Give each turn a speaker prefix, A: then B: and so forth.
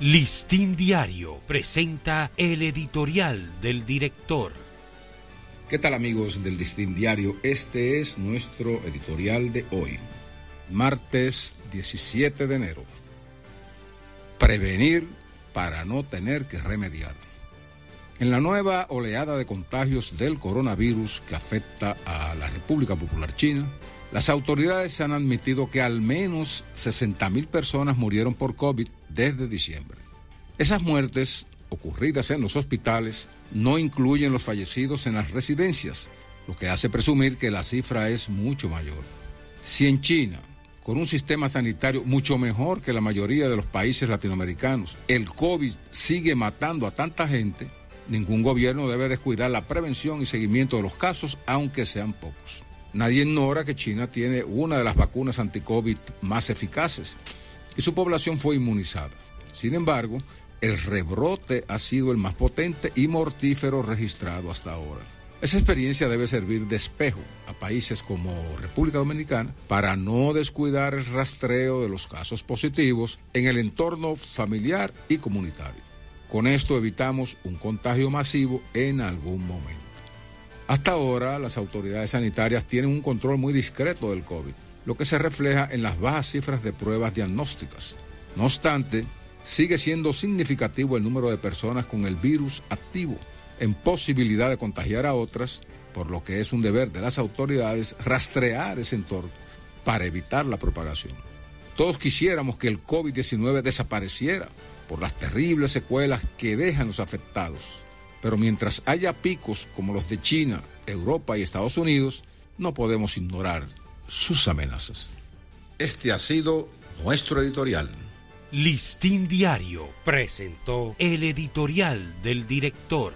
A: Listín Diario presenta el editorial del director.
B: ¿Qué tal amigos del Listín Diario? Este es nuestro editorial de hoy, martes 17 de enero. Prevenir para no tener que remediar. En la nueva oleada de contagios del coronavirus que afecta a la República Popular China, las autoridades han admitido que al menos 60.000 personas murieron por COVID desde diciembre. Esas muertes ocurridas en los hospitales no incluyen los fallecidos en las residencias, lo que hace presumir que la cifra es mucho mayor. Si en China, con un sistema sanitario mucho mejor que la mayoría de los países latinoamericanos, el COVID sigue matando a tanta gente, ningún gobierno debe descuidar la prevención y seguimiento de los casos, aunque sean pocos. Nadie ignora que China tiene una de las vacunas anti-COVID más eficaces y su población fue inmunizada. Sin embargo, el rebrote ha sido el más potente y mortífero registrado hasta ahora. Esa experiencia debe servir de espejo a países como República Dominicana para no descuidar el rastreo de los casos positivos en el entorno familiar y comunitario. Con esto evitamos un contagio masivo en algún momento. Hasta ahora, las autoridades sanitarias tienen un control muy discreto del COVID, lo que se refleja en las bajas cifras de pruebas diagnósticas. No obstante, sigue siendo significativo el número de personas con el virus activo, en posibilidad de contagiar a otras, por lo que es un deber de las autoridades rastrear ese entorno para evitar la propagación. Todos quisiéramos que el COVID-19 desapareciera por las terribles secuelas que dejan los afectados pero mientras haya picos como los de China, Europa y Estados Unidos, no podemos ignorar sus amenazas. Este ha sido nuestro editorial.
A: Listín Diario presentó el editorial del director.